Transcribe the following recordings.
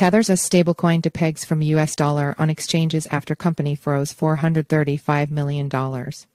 Tethers a stablecoin to pegs from US dollar on exchanges after company froze $435 million.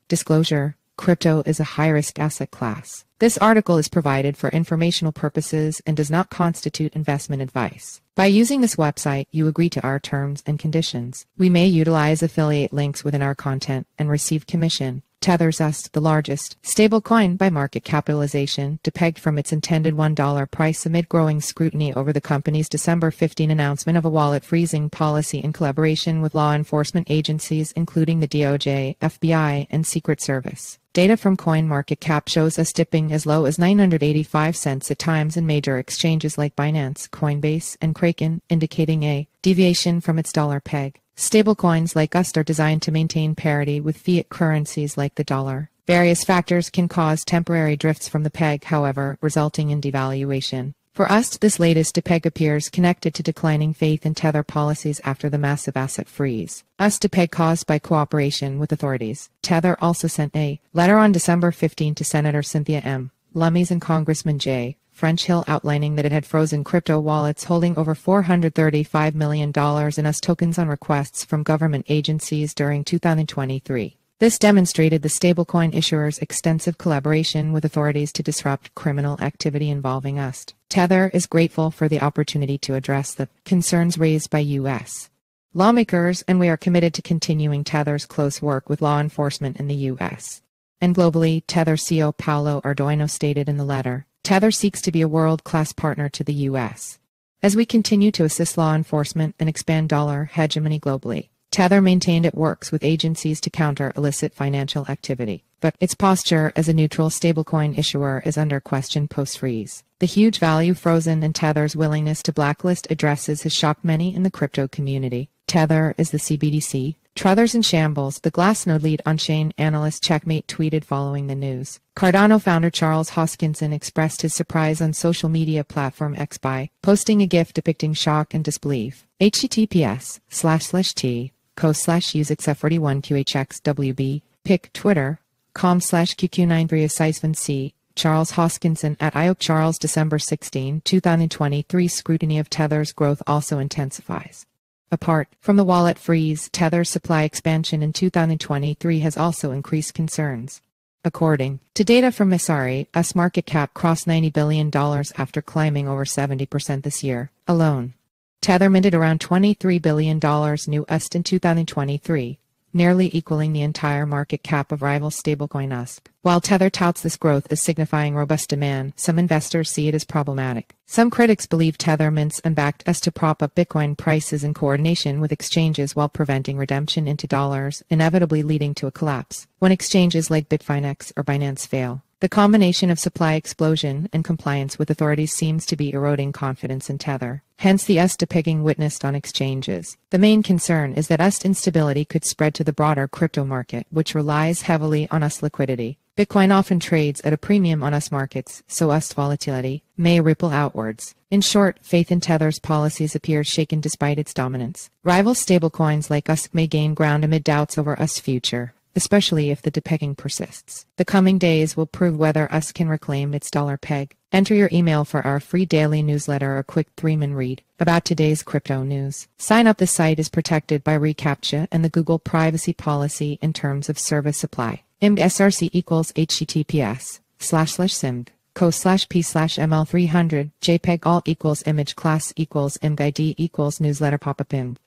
Disclosure Crypto is a high risk asset class. This article is provided for informational purposes and does not constitute investment advice. By using this website, you agree to our terms and conditions. We may utilize affiliate links within our content and receive commission. Tethers USDT the largest stablecoin by market capitalization, depegged from its intended $1 price amid growing scrutiny over the company's December 15 announcement of a wallet freezing policy in collaboration with law enforcement agencies including the DOJ, FBI, and Secret Service. Data from CoinMarketCap shows USDT dipping as low as 985 cents at times in major exchanges like Binance, Coinbase, and Kraken, indicating a deviation from its dollar peg. Stablecoins like USDT are designed to maintain parity with fiat currencies like the dollar. Various factors can cause temporary drifts from the peg, however, resulting in devaluation. For USDT, this latest depeg appears connected to declining faith in tether policies after the massive asset freeze. USDT depeg caused by cooperation with authorities. Tether also sent a letter on December 15 to Senator Cynthia M. Lummis and Congressman J. French Hill outlining that it had frozen crypto wallets holding over $435 million in USDT tokens on requests from government agencies during 2023. This demonstrated the stablecoin issuer's extensive collaboration with authorities to disrupt criminal activity involving USDT. Tether is grateful for the opportunity to address the concerns raised by U.S. lawmakers, and we are committed to continuing Tether's close work with law enforcement in the U.S. and globally, Tether CEO Paolo Ardoino stated in the letter. Tether seeks to be a world-class partner to the U.S. As we continue to assist law enforcement and expand dollar hegemony globally, Tether maintained it works with agencies to counter illicit financial activity, but its posture as a neutral stablecoin issuer is under question post-freeze. The huge value frozen in Tether's willingness to blacklist addresses has shocked many in the crypto community. Tether is the CBDC, Truthers in shambles, the Glassnode lead on-chain analyst Checkmate tweeted following the news. Cardano founder Charles Hoskinson expressed his surprise on social media platform X by posting a GIF depicting shock and disbelief. https slash slash t co slash usexf41 qhxwb pic twitter com slash qq93 c Charles Hoskinson at IOC Charles December 16, 2023 scrutiny of Tether's growth also intensifies. Apart from the wallet freeze, Tether's supply expansion in 2023 has also increased concerns. According to data from Messari, USDT market cap crossed $90 billion after climbing over 70% this year alone. Tether minted around $23 billion new USDT in 2023, nearly equaling the entire market cap of rival stablecoin USDC. While Tether touts this growth as signifying robust demand, some investors see it as problematic. Some critics believe Tether mints and backed USDT to prop up Bitcoin prices in coordination with exchanges while preventing redemption into dollars, inevitably leading to a collapse. When exchanges like Bitfinex or Binance fail, the combination of supply explosion and compliance with authorities seems to be eroding confidence in Tether. Hence the USDT pegging witnessed on exchanges. The main concern is that USDT instability could spread to the broader crypto market, which relies heavily on USDT liquidity. Bitcoin often trades at a premium on US markets, so USDT volatility may ripple outwards. In short, faith in Tether's policies appears shaken despite its dominance. Rival stablecoins like USDC may gain ground amid doubts over USDT future especially if the depegging persists. The coming days will prove whether USDT can reclaim its dollar peg. Enter your email for our free daily newsletter or quick three-man read about today's crypto news. Sign up the site is protected by reCAPTCHA and the Google privacy policy in terms of service supply. IMG SRC equals HTTPS slash slash SIMD co slash p slash ml300 jpeg alt equals image class equals imgid equals newsletter pop-up img